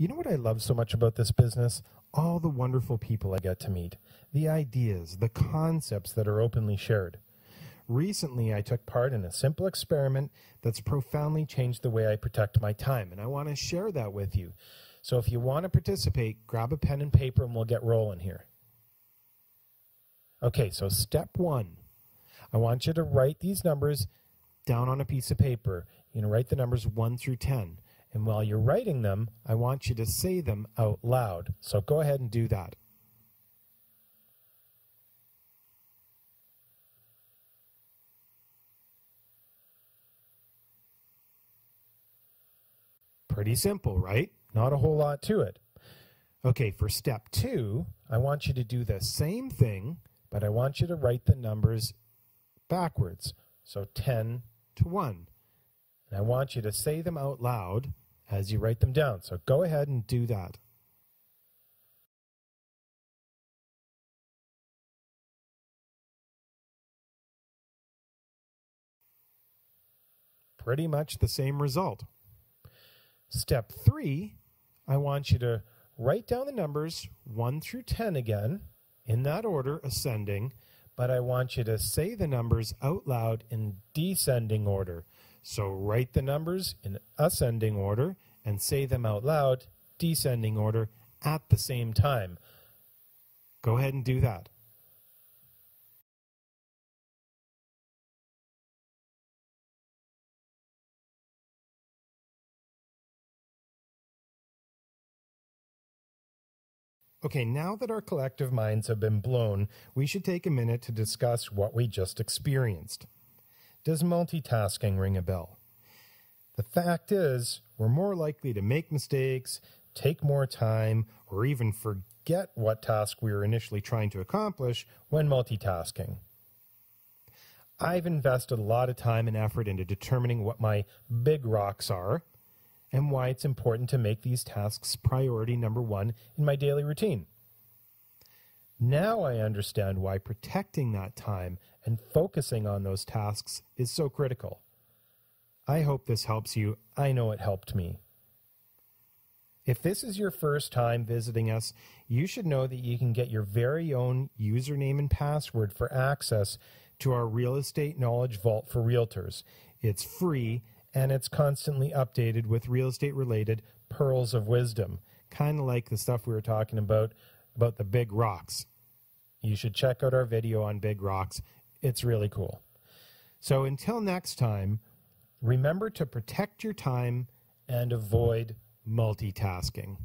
You know what I love so much about this business? All the wonderful people I get to meet, the ideas, the concepts that are openly shared. Recently, I took part in a simple experiment that's profoundly changed the way I protect my time, and I want to share that with you. So if you want to participate, grab a pen and paper and we'll get rolling here. Okay, so step one I want you to write these numbers down on a piece of paper. You know, write the numbers 1 through 10. And while you're writing them, I want you to say them out loud. So go ahead and do that. Pretty simple, right? Not a whole lot to it. Okay, for step two, I want you to do the same thing, but I want you to write the numbers backwards. So 10 to 1. And I want you to say them out loud as you write them down. So go ahead and do that. Pretty much the same result. Step three, I want you to write down the numbers 1 through 10 again, in that order, ascending, but I want you to say the numbers out loud in descending order. So write the numbers in ascending order and say them out loud, descending order, at the same time. Go ahead and do that. Okay, now that our collective minds have been blown, we should take a minute to discuss what we just experienced. Does multitasking ring a bell? The fact is, we're more likely to make mistakes, take more time, or even forget what task we were initially trying to accomplish when multitasking. I've invested a lot of time and effort into determining what my big rocks are and why it's important to make these tasks priority number one in my daily routine. Now I understand why protecting that time and focusing on those tasks is so critical. I hope this helps you. I know it helped me. If this is your first time visiting us, you should know that you can get your very own username and password for access to our Real Estate Knowledge Vault for Realtors. It's free and it's constantly updated with real estate related pearls of wisdom, kind of like the stuff we were talking about about the big rocks. You should check out our video on big rocks. It's really cool. So until next time, remember to protect your time and avoid multitasking.